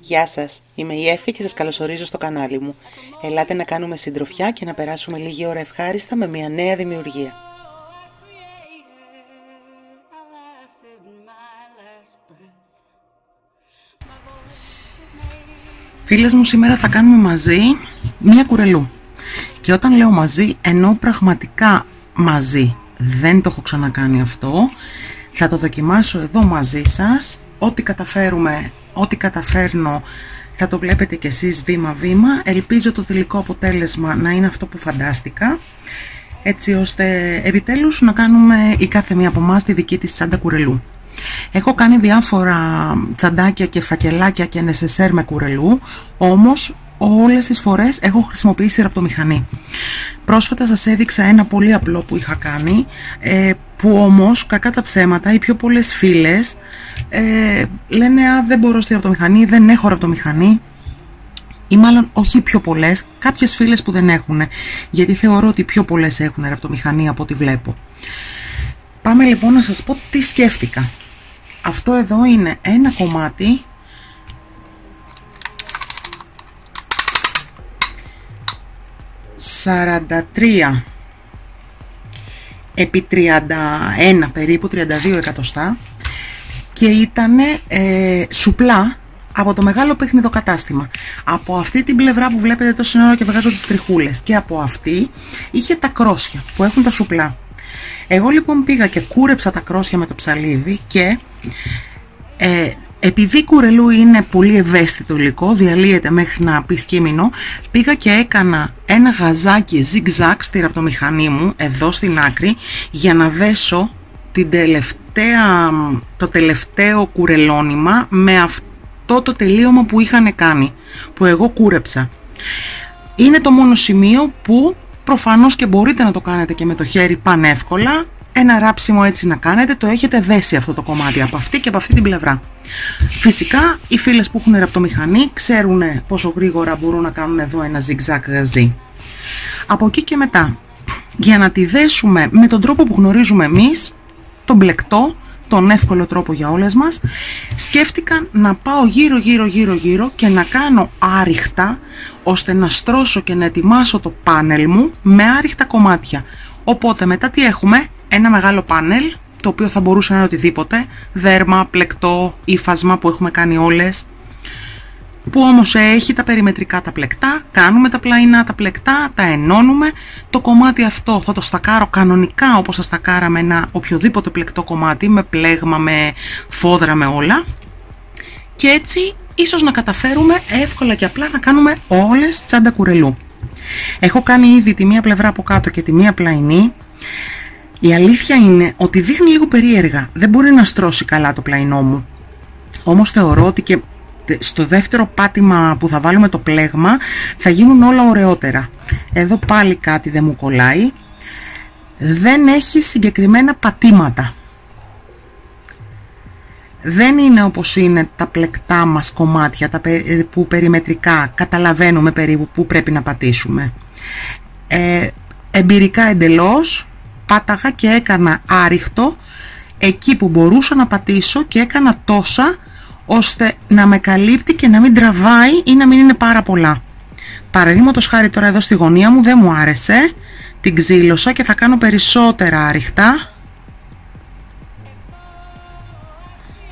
Γεια σας, είμαι η Εφη και σας καλωσορίζω στο κανάλι μου. Ελάτε να κάνουμε συντροφιά και να περάσουμε λίγη ώρα ευχάριστα με μια νέα δημιουργία. Φίλες μου, σήμερα θα κάνουμε μαζί μία κουρελού. Και όταν λέω μαζί, εννοώ πραγματικά μαζί. Δεν το έχω ξανακάνει αυτό. Θα το δοκιμάσω εδώ μαζί σας. Ό,τι καταφέρουμε, ό,τι καταφέρνω θα το βλέπετε κι εσείς βήμα-βήμα. Ελπίζω το τελικό αποτέλεσμα να είναι αυτό που φαντάστηκα. Έτσι ώστε επιτέλους να κάνουμε η κάθε μία από εμάς τη δική της τσάντα κουρελού. Έχω κάνει διάφορα τσαντάκια και φακελάκια και νεσεσέρ με κουρελού, όμως όλες τις φορές έχω χρησιμοποιήσει ραπτομηχανή. Πρόσφατα σας έδειξα ένα πολύ απλό που είχα κάνει, ε, που όμως κακά τα ψέματα οι πιο πολλές φίλες ε, λένε «Α, δεν μπορώ στη ραπτομηχανή, δεν έχω ραπτομηχανή» ή μάλλον όχι πιο πολλές, κάποιες φίλες που δεν έχουν, γιατί θεωρώ ότι πιο πολλές έχουν ραπτομηχανή από ό,τι βλέπω. Πάμε λοιπόν να σας πω τι σκέφτηκα. Αυτό εδώ είναι ένα κομμάτι «43 επί 31 περίπου 32 εκατοστά και ήταν ε, σουπλά από το μεγάλο παιχνιδό κατάστημα. Από αυτή την πλευρά που βλέπετε τόσο ώρα και βγάζω τις τριχούλες και από αυτή είχε τα κρόσια που έχουν τα σουπλά. Εγώ λοιπόν πήγα και κούρεψα τα κρόσια με το ψαλίδι και ε, επειδή κουρελού είναι πολύ ευαίσθητο υλικό, διαλύεται μέχρι να πει σκήμινο, πήγα και έκανα ένα γαζάκι zigzag στη ραπτομηχανή μου, εδώ στην άκρη, για να δέσω την τελευταία, το τελευταίο κουρελόνιμα με αυτό το τελείωμα που είχαν κάνει, που εγώ κούρεψα. Είναι το μόνο σημείο που προφανώς και μπορείτε να το κάνετε και με το χέρι πανεύκολα, ένα ράψιμο έτσι να κάνετε, το έχετε δέσει αυτό το κομμάτι από αυτή και από αυτή την πλευρά. Φυσικά οι φίλες που έχουν ραπτομηχανή ξέρουν πόσο γρήγορα μπορούν να κάνουν εδώ ένα zigzag γαζί. Από εκεί και μετά, για να τη δέσουμε με τον τρόπο που γνωρίζουμε εμείς, τον μπλεκτό, τον εύκολο τρόπο για όλες μας, σκέφτηκα να πάω γύρω γύρω γύρω γύρω και να κάνω άριχτα, ώστε να στρώσω και να ετοιμάσω το πάνελ μου με άριχτα κομμάτια. Οπότε μετά τι έχουμε, ένα μεγάλο πάνελ, το οποίο θα μπορούσε να είναι οτιδήποτε, δέρμα, πλεκτό, ύφασμα που έχουμε κάνει όλες, που όμως έχει τα περιμετρικά τα πλεκτά, κάνουμε τα πλαϊνά τα πλεκτά, τα ενώνουμε, το κομμάτι αυτό θα το στακάρω κανονικά όπως θα στακάραμε ένα οποιοδήποτε πλεκτό κομμάτι, με πλέγμα, με φόδρα, με όλα και έτσι ίσως να καταφέρουμε εύκολα και απλά να κάνουμε όλες τσάντα κουρελού. Έχω κάνει ήδη τη μία πλευρά από κάτω και τη μία πλαϊνή, η αλήθεια είναι ότι δείχνει λίγο περίεργα. Δεν μπορεί να στρώσει καλά το πλαϊνό μου. Όμως θεωρώ ότι και στο δεύτερο πάτημα που θα βάλουμε το πλέγμα θα γίνουν όλα ωραιότερα. Εδώ πάλι κάτι δεν μου κολλάει. Δεν έχει συγκεκριμένα πατήματα. Δεν είναι όπως είναι τα πλεκτά μας κομμάτια τα που περιμετρικά καταλαβαίνουμε περίπου που πρέπει να πατήσουμε. Ε, εμπειρικά εντελώς πάταγα και έκανα άριχτο εκεί που μπορούσα να πατήσω και έκανα τόσα ώστε να με καλύπτει και να μην τραβάει ή να μην είναι πάρα πολλά. Παραδείγματος χάρη τώρα εδώ στη γωνία μου δεν μου άρεσε, την ξύλωσα και θα κάνω περισσότερα άριχτα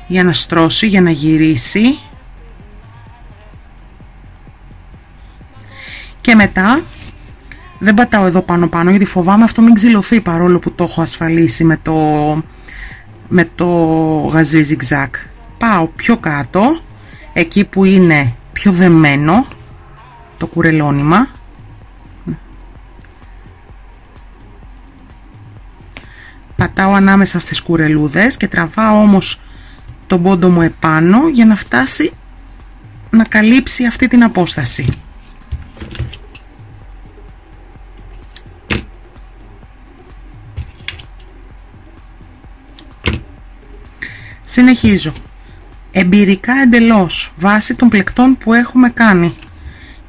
για να στρώσει, για να γυρίσει και μετά δεν πατάω εδώ πάνω πάνω γιατί φοβάμαι αυτό μην ξυλωθεί παρόλο που το έχω ασφαλίσει με το, με το γαζί zigzag. Πάω πιο κάτω, εκεί που είναι πιο δεμένο το κουρελόνιμα. Πατάω ανάμεσα στις κουρελούδες και τραβάω όμως τον πόντο μου επάνω για να φτάσει να καλύψει αυτή την απόσταση. Συνεχίζω. Εμπειρικά εντελώς, βάσει των πλεκτών που έχουμε κάνει.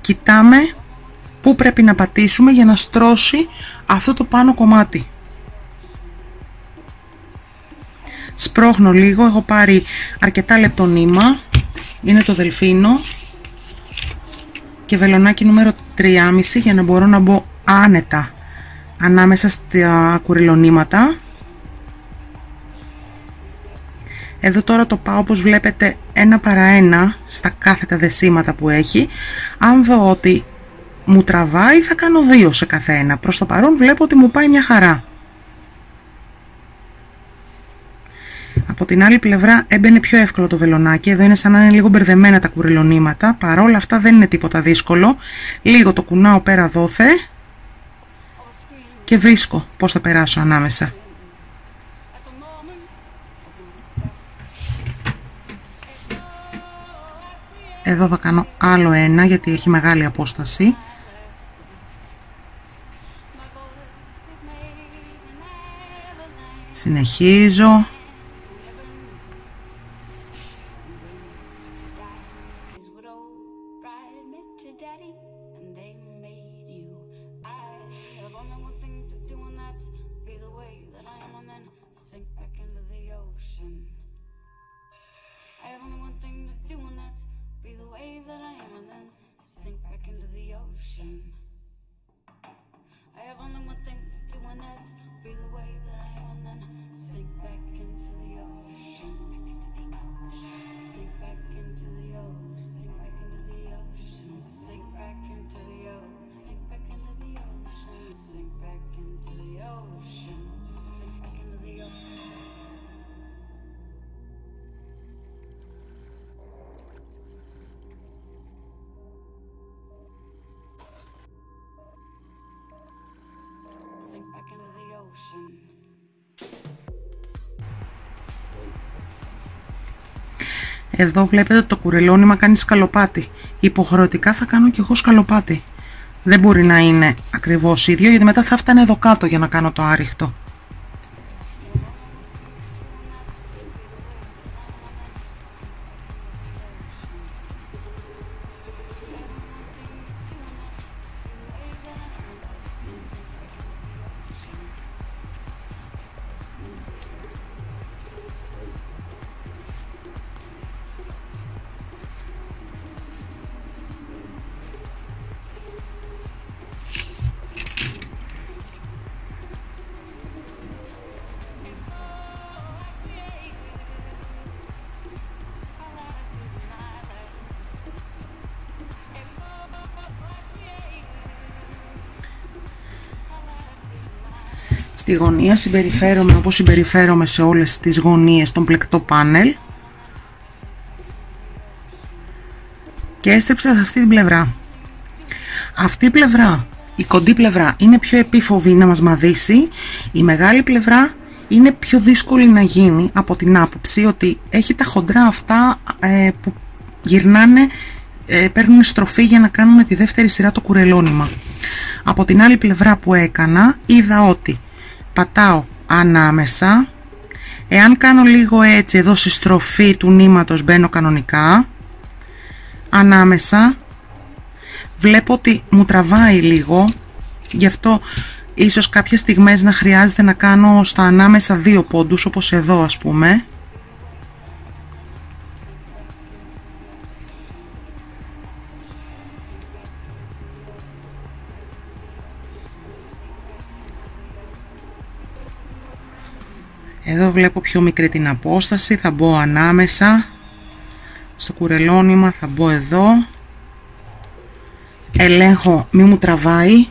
Κοιτάμε πού πρέπει να πατήσουμε για να στρώσει αυτό το πάνω κομμάτι. Σπρώχνω λίγο, έχω πάρει αρκετά λεπτό νήμα είναι το δελφίνο και βελονάκι νούμερο 3,5 για να μπορώ να μπω άνετα ανάμεσα στα κουρελονίματα εδώ τώρα το πάω όπως βλέπετε ένα παρά ένα στα κάθετα δεσίματα που έχει αν δω ότι μου τραβάει θα κάνω δύο σε καθένα προς το παρόν βλέπω ότι μου πάει μια χαρά Από την άλλη πλευρά έμπαινε πιο εύκολο το βελονάκι. Εδώ είναι σαν να είναι λίγο μπερδεμένα τα κουρελονίματα. Παρόλα αυτά δεν είναι τίποτα δύσκολο. Λίγο το κουνάω πέρα δόθε. Και βρίσκω πώς θα περάσω ανάμεσα. Εδώ θα κάνω άλλο ένα γιατί έχει μεγάλη απόσταση. Συνεχίζω. Εδώ βλέπετε το κουρελόνιμα κάνει σκαλοπάτι. Υποχρεωτικά θα κάνω και εγώ σκαλοπάτι. Δεν μπορεί να είναι ακριβώς ίδιο γιατί μετά θα φτάνε εδώ κάτω για να κάνω το άριχτο. Στη γωνία συμπεριφέρομαι όπως συμπεριφέρομαι σε όλες τις γωνίες των πλεκτό πάνελ και έστρεψα σε αυτή την πλευρά. Αυτή η πλευρά, η κοντή πλευρά είναι πιο επίφοβη να μας μαδίσει, η μεγάλη πλευρά είναι πιο δύσκολη να γίνει από την άποψη ότι έχει τα χοντρά αυτά ε, που γυρνάνε, ε, παίρνουν στροφή για να κάνουμε τη δεύτερη σειρά το κουρελόνιμα. Από την άλλη πλευρά που έκανα είδα ότι πατάω ανάμεσα. Εάν κάνω λίγο έτσι εδώ στη στροφή του νήματος μπαίνω κανονικά ανάμεσα βλέπω ότι μου τραβάει λίγο. Γι' αυτό ίσως κάποιες στιγμές να χρειάζεται να κάνω στα ανάμεσα δύο πόντους όπως εδώ ας πούμε Εδώ βλέπω πιο μικρή την απόσταση, θα μπω ανάμεσα στο κουρελόνιμα, θα μπω εδώ. Ελέγχω, μη μου τραβάει.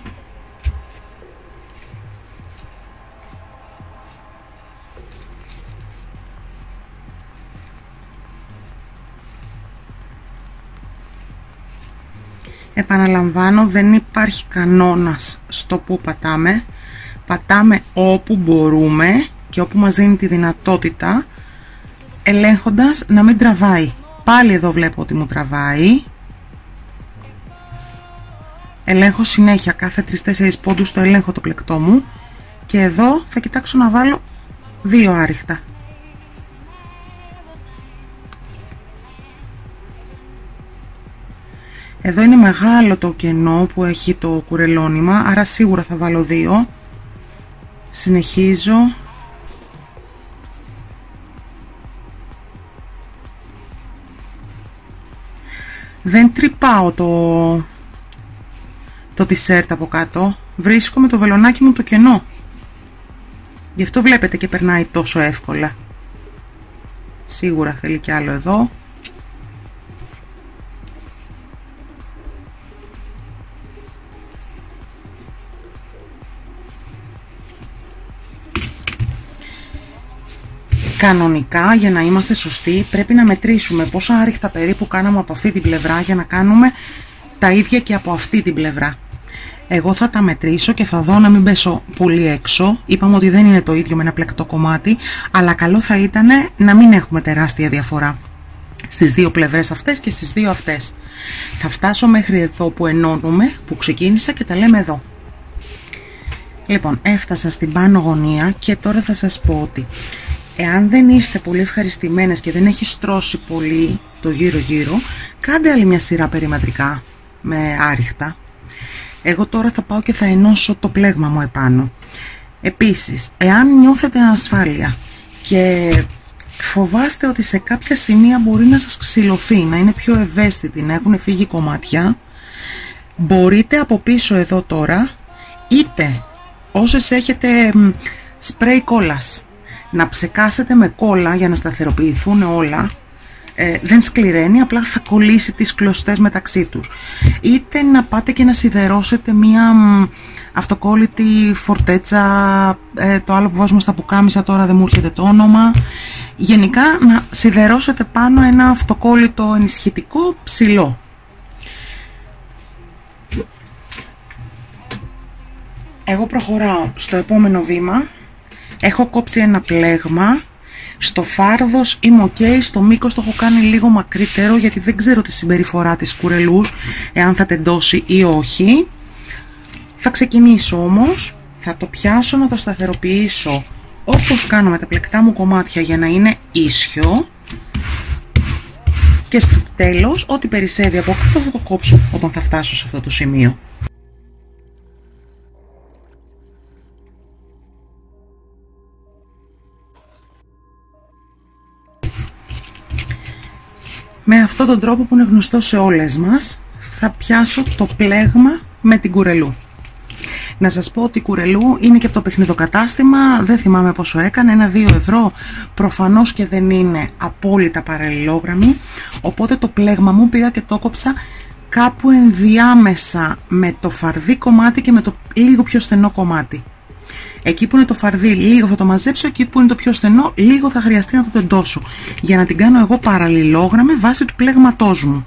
Επαναλαμβάνω, δεν υπάρχει κανόνας στο που πατάμε. Πατάμε όπου μπορούμε και όπου μας δίνει τη δυνατότητα ελέγχοντας να μην τραβάει. Πάλι εδώ βλέπω ότι μου τραβάει. Ελέγχω συνέχεια κάθε 3-4 πόντους το ελέγχω το πλεκτό μου και εδώ θα κοιτάξω να βάλω δύο άριχτα. Εδώ είναι μεγάλο το κενό που έχει το κουρελόνιμα, άρα σίγουρα θα βάλω δύο. Συνεχίζω. Δεν τρυπάω το, το t-shirt από κάτω. Βρίσκω με το βελονάκι μου το κενό. Γι' αυτό βλέπετε και περνάει τόσο εύκολα. Σίγουρα θέλει κι άλλο εδώ. Κανονικά για να είμαστε σωστοί πρέπει να μετρήσουμε πόσα άριχτα περίπου κάναμε από αυτή την πλευρά για να κάνουμε τα ίδια και από αυτή την πλευρά. Εγώ θα τα μετρήσω και θα δω να μην πέσω πολύ έξω. Είπαμε ότι δεν είναι το ίδιο με ένα πλεκτό κομμάτι, αλλά καλό θα ήταν να μην έχουμε τεράστια διαφορά στις δύο πλευρές αυτές και στις δύο αυτές. Θα φτάσω μέχρι εδώ που ενώνουμε, που ξεκίνησα και τα λέμε εδώ. Λοιπόν, έφτασα στην πάνω γωνία και τώρα θα σας πω ότι εάν δεν είστε πολύ ευχαριστημένες και δεν έχει στρώσει πολύ το γύρω γύρω, κάντε άλλη μια σειρά περιμετρικά με άριχτα. Εγώ τώρα θα πάω και θα ενώσω το πλέγμα μου επάνω. Επίσης, εάν νιώθετε ανασφάλεια και φοβάστε ότι σε κάποια σημεία μπορεί να σας ξυλωθεί, να είναι πιο ευαίσθητη, να έχουν φύγει κομμάτια, μπορείτε από πίσω εδώ τώρα, είτε όσες έχετε σπρέι κόλλας, να ψεκάσετε με κόλλα για να σταθεροποιηθούν όλα ε, δεν σκληραίνει, απλά θα κολλήσει τις κλωστές μεταξύ τους. Είτε να πάτε και να σιδερώσετε μία αυτοκόλλητη φορτέτσα, ε, το άλλο που βάζουμε στα πουκάμισα τώρα δεν μου έρχεται το όνομα. Γενικά να σιδερώσετε πάνω ένα αυτοκόλλητο ενισχυτικό ψηλό. Εγώ προχωράω στο επόμενο βήμα. Έχω κόψει ένα πλέγμα στο φάρδος είμαι ok, στο μήκος το έχω κάνει λίγο μακρύτερο γιατί δεν ξέρω τη συμπεριφορά της κουρελούς, εάν θα τεντώσει ή όχι. Θα ξεκινήσω όμως, θα το πιάσω να το σταθεροποιήσω όπως κάνω με τα πλεκτά μου κομμάτια για να είναι ίσιο και στο τέλος ό,τι περισσεύει από κάτω θα το κόψω όταν θα φτάσω σε αυτό το σημείο. Με αυτόν τον τρόπο που είναι γνωστό σε όλες μας θα πιάσω το πλέγμα με την κουρελού. Να σας πω ότι η κουρελού είναι και από το παιχνιδοκατάστημα, δεν θυμάμαι πόσο έκανε, ένα 2 ευρώ, προφανώς και δεν είναι απόλυτα παραλληλόγραμμη, οπότε το πλέγμα μου πήγα και το κόψα κάπου ενδιάμεσα με το φαρδί κομμάτι και με το λίγο πιο στενό κομμάτι. Εκεί που είναι το φαρδί λίγο θα το μαζέψω, εκεί που είναι το πιο στενό λίγο θα χρειαστεί να το τεντώσω για να την κάνω εγώ παραλληλόγραμμη βάσει του πλέγματός μου.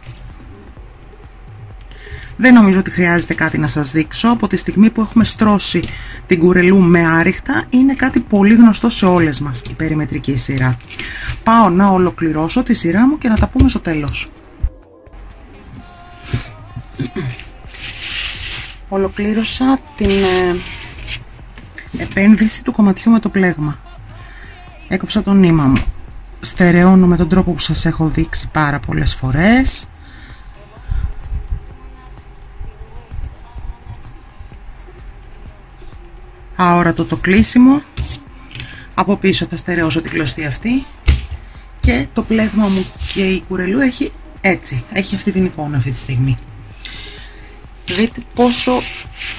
Δεν νομίζω ότι χρειάζεται κάτι να σας δείξω. Από τη στιγμή που έχουμε στρώσει την κουρελού με άριχτα, είναι κάτι πολύ γνωστό σε όλες μας η περιμετρική σειρά. Πάω να ολοκληρώσω τη σειρά μου και να τα πούμε στο τέλος. Ολοκλήρωσα την ε, επένδυση του κομματιού με το πλέγμα. Έκοψα το νήμα μου. Στερεώνω με τον τρόπο που σας έχω δείξει πάρα πολλές φορές. Αόρατο το κλείσιμο. Από πίσω θα στερεώσω την κλωστή αυτή. Και το πλέγμα μου και η κουρελού έχει έτσι. Έχει αυτή την εικόνα αυτή τη στιγμή. Δείτε πόσο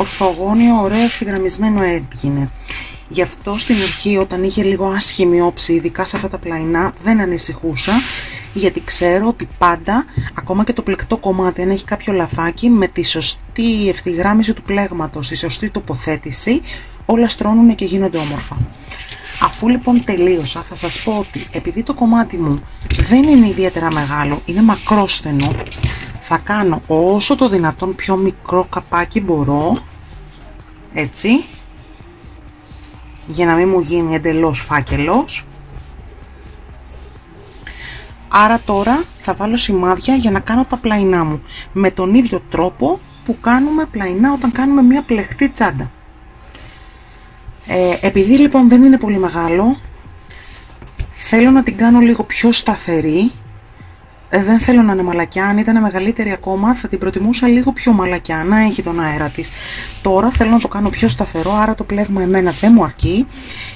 ορθογώνιο, ωραίο, ευθυγραμμισμένο έγινε. Γι' αυτό στην αρχή όταν είχε λίγο άσχημη όψη, ειδικά σε αυτά τα πλαϊνά, δεν ανησυχούσα, γιατί ξέρω ότι πάντα, ακόμα και το πλεκτό κομμάτι, αν έχει κάποιο λαθάκι, με τη σωστή ευθυγράμμιση του πλέγματος, τη σωστή τοποθέτηση, όλα στρώνουν και γίνονται όμορφα. Αφού λοιπόν τελείωσα, θα σας πω ότι επειδή το κομμάτι μου δεν είναι ιδιαίτερα μεγάλο, είναι μακρόστενο, θα κάνω όσο το δυνατόν πιο μικρό καπάκι μπορώ έτσι. Για να μην μου γίνει εντελώς φάκελος. Άρα τώρα θα βάλω σημάδια για να κάνω τα πλαϊνά μου. Με τον ίδιο τρόπο που κάνουμε πλαϊνά όταν κάνουμε μια πλεχτή τσάντα. Ε, επειδή λοιπόν δεν είναι πολύ μεγάλο θέλω να την κάνω λίγο πιο σταθερή ε, δεν θέλω να είναι μαλακιά. Αν ήταν μεγαλύτερη ακόμα θα την προτιμούσα λίγο πιο μαλακιά, να έχει τον αέρα της. Τώρα θέλω να το κάνω πιο σταθερό, άρα το πλέγμα εμένα δεν μου αρκεί.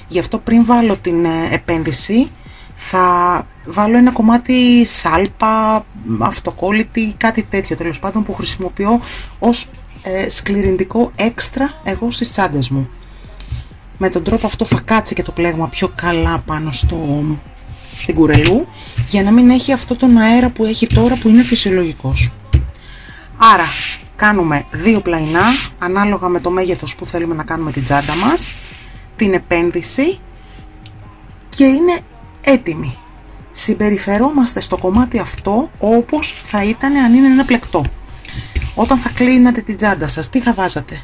Γι' αυτό πριν βάλω την ε, επένδυση, θα βάλω ένα κομμάτι σάλπα, αυτοκόλλητη, κάτι τέτοιο τέλος πάντων που χρησιμοποιώ ως ε, σκληρυντικό έξτρα εγώ στις τσάντες μου. Με τον τρόπο αυτό θα κάτσει και το πλέγμα πιο καλά πάνω στο, στην κουρελού για να μην έχει αυτό τον αέρα που έχει τώρα που είναι φυσιολογικός. Άρα κάνουμε δύο πλαϊνά ανάλογα με το μέγεθος που θέλουμε να κάνουμε την τσάντα μας, την επένδυση και είναι έτοιμη. Συμπεριφερόμαστε στο κομμάτι αυτό όπως θα ήταν αν είναι ένα πλεκτό. Όταν θα κλείνατε την τσάντα σας, τι θα βάζατε;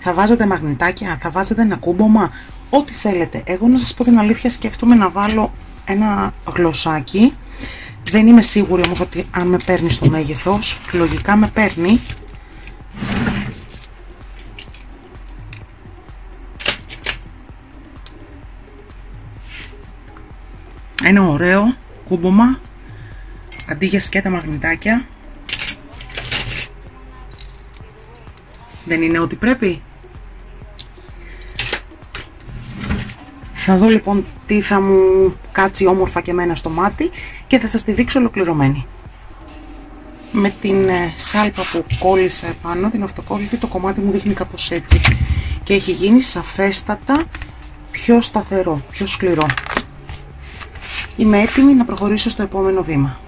Θα βάζατε μαγνητάκια, θα βάζατε ένα κούμπομα, ό,τι θέλετε. Εγώ να σας πω την αλήθεια σκέφτομαι να βάλω ένα γλωσσάκι. Δεν είμαι σίγουρη όμως ότι αν με παίρνει στο μέγεθος, λογικά με παίρνει. Ένα ωραίο κούμπομα αντί για σκέτα μαγνητάκια δεν είναι ό,τι πρέπει θα δω λοιπόν τι θα μου κάτσει όμορφα και μένα στο μάτι και θα σας τη δείξω ολοκληρωμένη με την ε, σάλπα που κόλλησα επάνω την αυτοκόλλητη το κομμάτι μου δείχνει κάπως έτσι και έχει γίνει σαφέστατα πιο σταθερό, πιο σκληρό Είμαι έτοιμη να προχωρήσω στο επόμενο βήμα.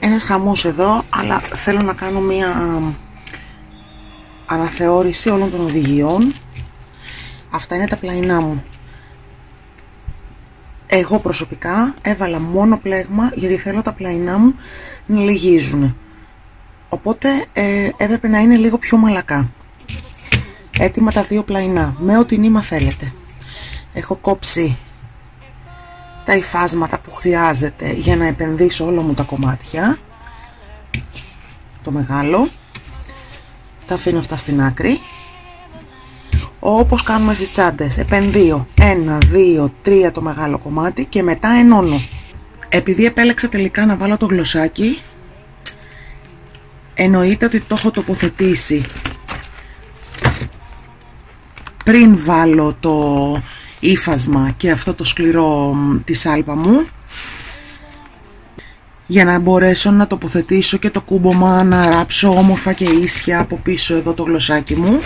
Ένας χαμός εδώ, αλλά θέλω να κάνω μία αναθεώρηση όλων των οδηγιών. Αυτά είναι τα πλαϊνά μου. Εγώ προσωπικά έβαλα μόνο πλέγμα γιατί θέλω τα πλαϊνά μου να λυγίζουν. Οπότε ε, έπρεπε να είναι λίγο πιο μαλακά. Έτοιμα τα δύο πλαϊνά, με ό,τι νήμα θέλετε. Έχω κόψει τα υφάσματα που χρειάζεται για να επενδύσω όλα μου τα κομμάτια το μεγάλο τα αφήνω αυτά στην άκρη όπως κάνουμε στις τσάντες. Επενδύω. 1, 2, 3 το μεγάλο κομμάτι και μετά ενώνω. Επειδή επέλεξα τελικά να βάλω το γλωσσάκι εννοείται ότι το έχω τοποθετήσει. Πριν βάλω το ύφασμα και αυτό το σκληρό της σάλπα μου για να μπορέσω να τοποθετήσω και το κούμπομα να ράψω όμορφα και ίσια από πίσω εδώ το γλωσσάκι μου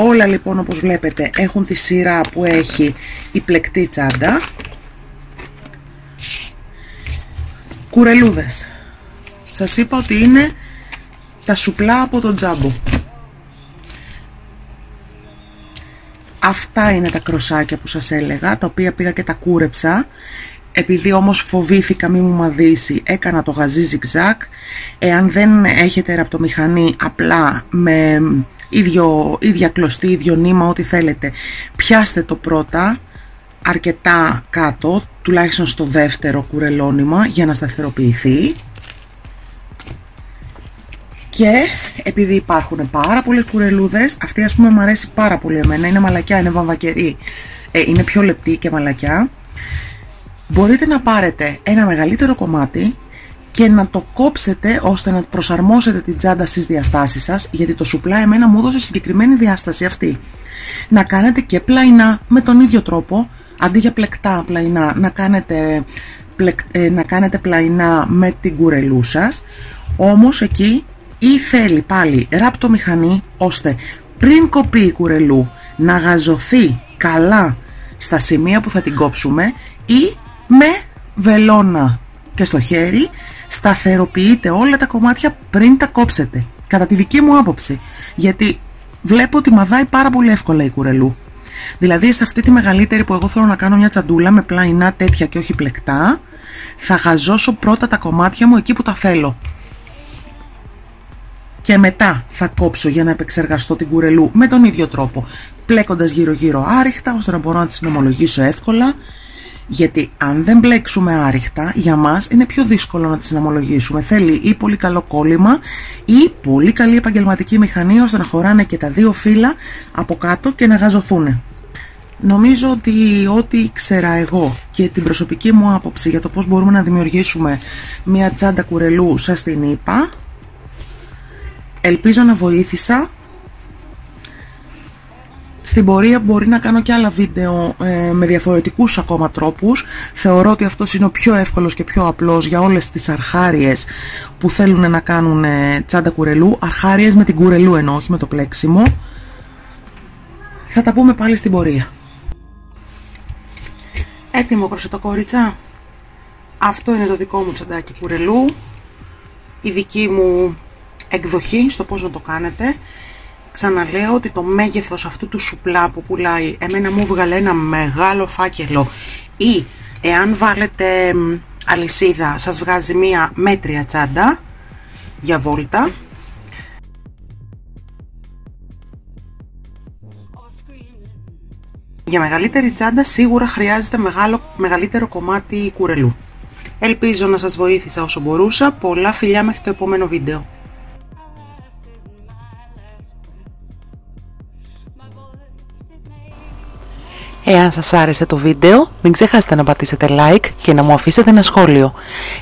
όλα λοιπόν όπως βλέπετε έχουν τη σειρά που έχει η πλεκτή τσάντα κουρελούδες σας είπα ότι είναι τα σουπλά από τον τζάμπο Αυτά είναι τα κροσάκια που σας έλεγα, τα οποία πήγα και τα κούρεψα. Επειδή όμως φοβήθηκα μη μου μαδίσει, έκανα το γαζί ζιγζάκ. Εάν δεν έχετε ραπτομηχανή, απλά με ίδιο, ίδια κλωστή, ίδιο νήμα, ό,τι θέλετε, πιάστε το πρώτα αρκετά κάτω, τουλάχιστον στο δεύτερο κουρελόνιμα, για να σταθεροποιηθεί. Και επειδή υπάρχουν πάρα πολλές κουρελούδες αυτή ας πούμε μου αρέσει πάρα πολύ εμένα είναι μαλακιά, είναι βαμβακερή. Ε, είναι πιο λεπτή και μαλακιά. Μπορείτε να πάρετε ένα μεγαλύτερο κομμάτι και να το κόψετε ώστε να προσαρμόσετε την τσάντα στις διαστάσεις σας γιατί το σουπλά εμένα μου έδωσε συγκεκριμένη διάσταση αυτή. Να κάνετε και πλαϊνά με τον ίδιο τρόπο αντί για πλεκτά πλαϊνά να κάνετε, ε, να κάνετε πλαϊνά με την κουρελού σας. Όμως εκεί ή θέλει πάλι ράπτο μηχανή ώστε πριν κοπεί η κουρελού να γαζωθεί καλά στα σημεία που θα την κόψουμε ή με βελόνα και στο χέρι σταθεροποιείτε όλα τα κομμάτια πριν τα κόψετε. Κατά τη δική μου άποψη. Γιατί βλέπω ότι μαδάει πάρα πολύ εύκολα η κουρελού. Δηλαδή σε αυτή τη μεγαλύτερη που εγώ θέλω να κάνω μια τσαντούλα με πλαϊνά τέτοια και όχι πλεκτά θα γαζώσω πρώτα τα κομμάτια μου εκεί που τα θέλω. Και μετά θα κόψω για να επεξεργαστώ την κουρελού με τον ίδιο τρόπο. Πλέκοντας γύρω γύρω άριχτα ώστε να μπορώ να τη συνομολογήσω εύκολα γιατί αν δεν μπλέξουμε άριχτα για μας είναι πιο δύσκολο να τη συνομολογήσουμε θέλει ή πολύ καλό κόλλημα ή πολύ καλή επαγγελματική μηχανή ώστε να χωράνε και τα δύο φύλλα από κάτω και να γαζωθούν Νομίζω ότι ό,τι ήξερα εγώ και την προσωπική μου άποψη για το πώς μπορούμε να δημιουργήσουμε μια τσάντα κουρελού σας την είπα Ελπίζω να βοήθησα. Στην πορεία μπορεί να κάνω και άλλα βίντεο ε, με διαφορετικούς ακόμα τρόπους. Θεωρώ ότι αυτός είναι ο πιο εύκολος και πιο απλός για όλες τις αρχάριες που θέλουν να κάνουν ε, τσάντα κουρελού. Αρχάριες με την κουρελού ενώ όχι με το πλέξιμο. Θα τα πούμε πάλι στην πορεία. Έτοιμο κορίτσα. Αυτό είναι το δικό μου τσαντάκι κουρελού. Η δική μου εκδοχή στο πώς να το κάνετε. Ξαναλέω ότι το μέγεθος αυτού του σουπλά που πουλάει εμένα μου βγάλε ένα μεγάλο φάκελο ή εάν βάλετε αλυσίδα σας βγάζει μία μέτρια τσάντα για βόλτα Για μεγαλύτερη τσάντα σίγουρα χρειάζεται μεγάλο, μεγαλύτερο κομμάτι κουρελού. Ελπίζω να σας βοήθησα όσο μπορούσα. Πολλά φιλιά μέχρι το επόμενο βίντεο. Εάν σας άρεσε το βίντεο, μην ξεχάσετε να πατήσετε like και να μου αφήσετε ένα σχόλιο.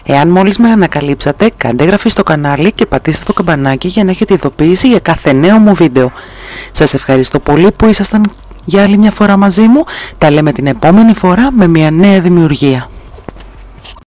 Εάν μόλις με ανακαλύψατε, κάντε εγγραφή στο κανάλι και πατήστε το καμπανάκι για να έχετε ειδοποίηση για κάθε νέο μου βίντεο. Σας ευχαριστώ πολύ που ήσασταν για άλλη μια φορά μαζί μου. Τα λέμε την επόμενη φορά με μια νέα δημιουργία.